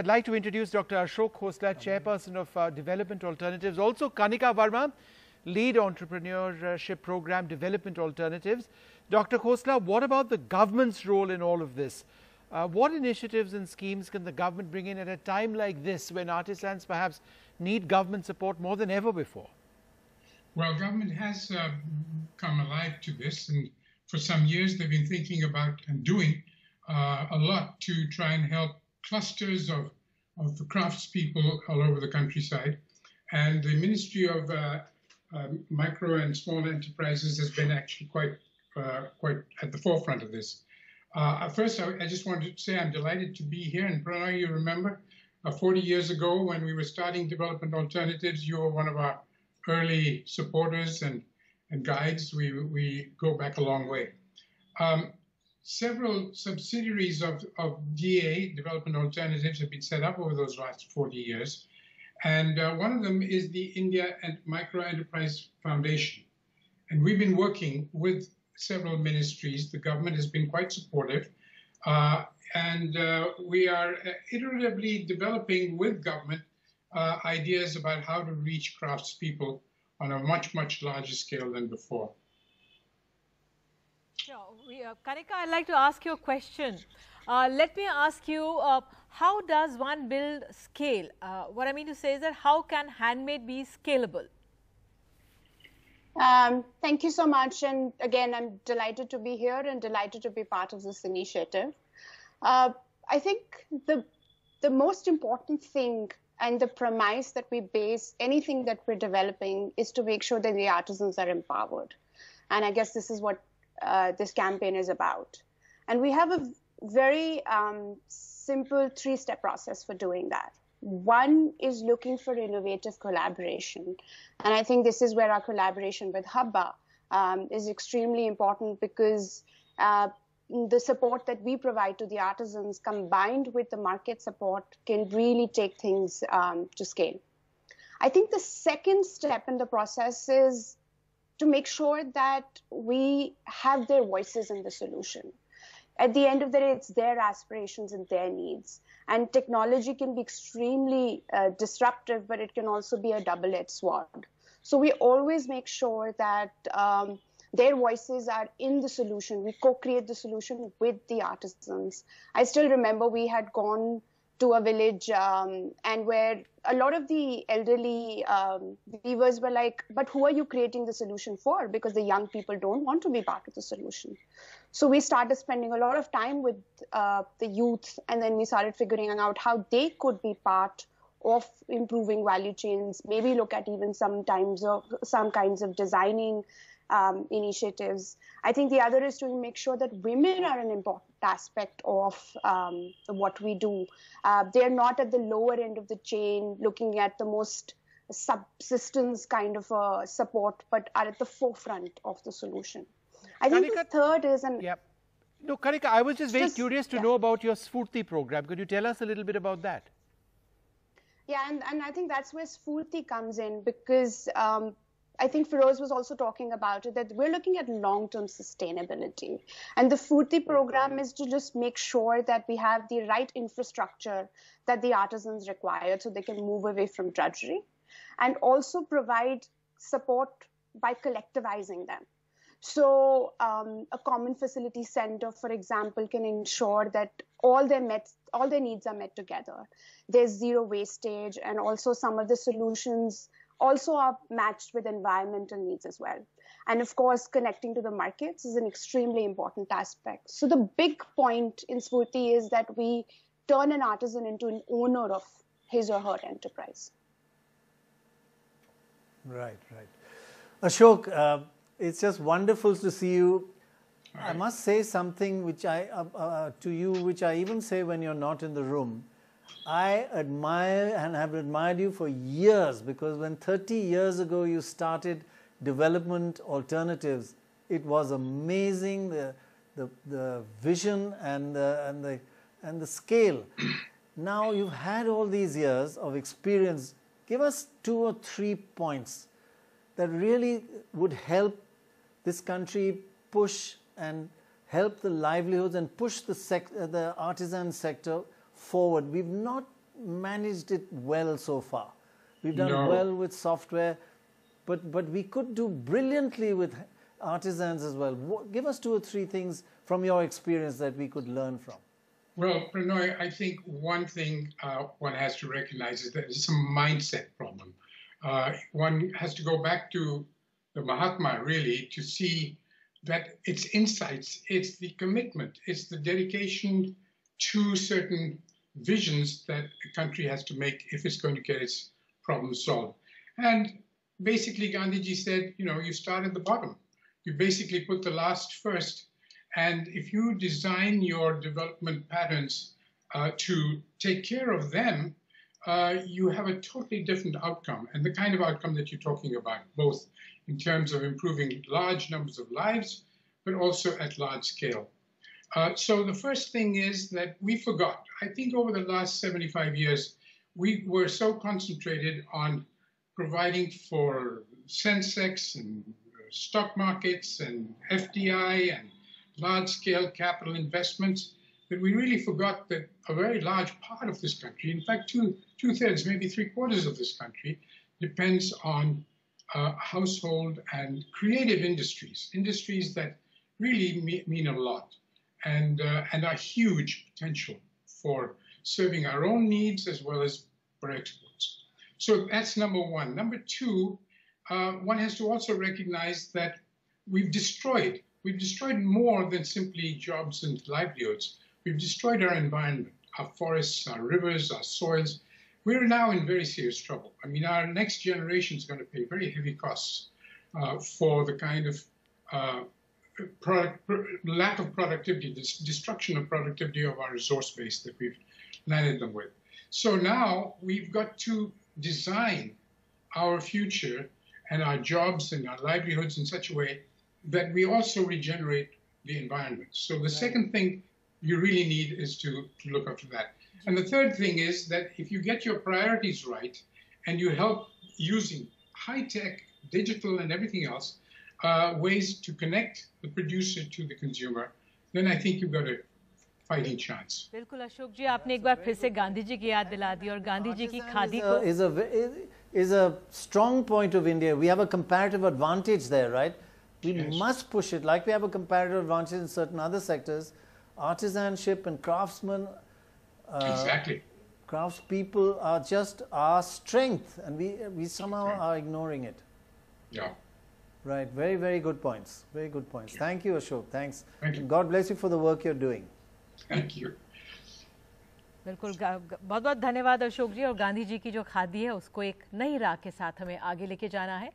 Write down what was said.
I'd like to introduce Dr. Ashok Khosla, Chairperson of uh, Development Alternatives. Also, Kanika Verma, Lead Entrepreneurship Program Development Alternatives. Dr. Khosla, what about the government's role in all of this? Uh, what initiatives and schemes can the government bring in at a time like this when artisans perhaps need government support more than ever before? Well, government has uh, come alive to this, and for some years they've been thinking about and doing uh, a lot to try and help clusters of, of craftspeople all over the countryside. And the Ministry of uh, uh, Micro and Small Enterprises has been actually quite, uh, quite at the forefront of this. Uh, first, I, I, just wanted to say I'm delighted to be here. And Prannoy, you remember uh, 40 years ago when we were starting Development Alternatives, you were one of our early supporters and, and guides. We, we go back a long way. Um, several subsidiaries of, of DA, Development Alternatives, have been set up over those last 40 years. And uh, one of them is the India and Micro Enterprise Foundation. And we've been working with several ministries. The government has been quite supportive. Uh, and uh, we are uh, iteratively developing with government uh, ideas about how to reach craftspeople on a much, much larger scale than before. Sure. Kanika, I'd like to ask you a question. Uh, let me ask you, uh, how does one build scale? Uh, what I mean to say is that how can handmade be scalable? Um, thank you so much. And again, I'm delighted to be here and delighted to be part of this initiative. Uh, I think the the most important thing and the premise that we base anything that we're developing is to make sure that the artisans are empowered. And I guess this is what uh, this campaign is about. And we have a very um, simple three step process for doing that. One is looking for innovative collaboration. And I think this is where our collaboration with Habba um, is extremely important because uh, the support that we provide to the artisans combined with the market support can really take things um, to scale. I think the second step in the process is to make sure that we have their voices in the solution. At the end of the day, it's their aspirations and their needs. And technology can be extremely uh, disruptive, but it can also be a double edged sword. So we always make sure that um, their voices are in the solution. We co create the solution with the artisans. I still remember we had gone to a village um, and where a lot of the elderly um, weavers were like, but who are you creating the solution for? Because the young people don't want to be part of the solution. So we started spending a lot of time with uh, the youth, and then we started figuring out how they could be part of improving value chains. Maybe look at even sometimes of some kinds of designing um, initiatives. I think the other is to make sure that women are an important aspect of um, what we do. Uh, they're not at the lower end of the chain looking at the most subsistence kind of a support, but are at the forefront of the solution. I think Kanika, the third is an. Yep. No, Kanika, I was just very just, curious to yeah. know about your Sfurti program. Could you tell us a little bit about that? Yeah, and, and I think that's where Sfurti comes in because um, I think Feroz was also talking about it that we're looking at long-term sustainability. And the Sfurti program is to just make sure that we have the right infrastructure that the artisans require so they can move away from drudgery and also provide support by collectivizing them. So um, a common facility center, for example, can ensure that all their met, all their needs are met together. There's zero wastage, and also some of the solutions also are matched with environmental needs as well. And of course, connecting to the markets is an extremely important aspect. So the big point in Sfurti is that we turn an artisan into an owner of his or her enterprise. Right, right. Ashok, uh, it's just wonderful to see you. Right. I must say something which I uh, uh, to you, which I even say when you're not in the room. I admire and have admired you for years because when 30 years ago you started development alternatives, it was amazing the, the, the vision and the, and, the, and the scale. now you've had all these years of experience. Give us two or three points that really would help this country push and help the livelihoods and push the, sec- uh, the artisan sector forward. We've not managed it well so far. We've done No. well with software, but, but we could do brilliantly with artisans as well. What, give us two or three things from your experience that we could learn from. Well, Prannoy, I think one thing uh, one has to recognize is that it's a mindset problem. Uh, one has to go back to the Mahatma really to see that it's insights, it's the commitment, it's the dedication to certain visions that a country has to make if it's going to get its problems solved. And basically, Gandhiji said, you know, you start at the bottom. You basically put the last first. And if you design your development patterns uh, to take care of them, uh, you have a totally different outcome and the kind of outcome that you're talking about, both in terms of improving large numbers of lives, but also at large scale. Uh, so the first thing is that we forgot. I think over the last 75 years, we were so concentrated on providing for Sensex and uh, stock markets and FDI and large-scale capital investments that we really forgot that a very large part of this country, in fact, two, two-thirds, maybe three-quarters of this country, depends on uh, household and creative industries, industries that really me- mean a lot and, uh, and are huge potential for serving our own needs as well as for exports. So that's number one. Number two, uh, one has to also recognize that we've destroyed, we've destroyed more than simply jobs and livelihoods. We've destroyed our environment, our forests, our rivers, our soils. We're now in very serious trouble. I mean, our next generation is going to pay very heavy costs uh, for the kind of uh, product, lack of productivity, this destruction of productivity of our resource base that we've landed them with. So now we've got to design our future and our jobs and our livelihoods in such a way that we also regenerate the environment. So the second thing you really need is to, to look after that. And the third thing is that if you get your priorities right and you help using high tech, digital, and everything else, uh, ways to connect the producer to the consumer, then I think you've got a fighting chance. बिल्कुल अशोक जी आपने एक बार फिर से गांधी जी की याद दिला दी और गांधी जी की खादी is को a, is a ve- is a strong point of India. We have a comparative advantage there, right? We Yes. must push it like we have a comparative advantage in certain other sectors. Artisanship and craftsmen, uh, exactly. craftspeople are just our strength, and we we somehow Right. are ignoring it. Yeah. Right. Very very good points. Very good points. Thank you, Ashok. Thanks. Thank you. And God bless you for the work you're doing. Thank you. बिल्कुल गा- गा- बहुत बहुत धन्यवाद अशोक जी और गांधी जी की जो खादी है उसको एक नई राह के साथ हमें आगे लेके जाना है